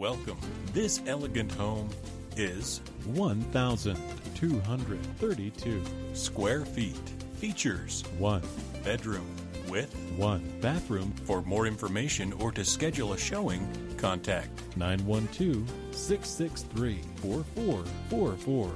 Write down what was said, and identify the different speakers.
Speaker 1: Welcome. This elegant home is
Speaker 2: 1,232
Speaker 1: square feet. Features
Speaker 2: 1.
Speaker 1: bedroom with
Speaker 2: 1 bathroom
Speaker 1: For more information or to schedule a showing, contact
Speaker 2: 912 663 4444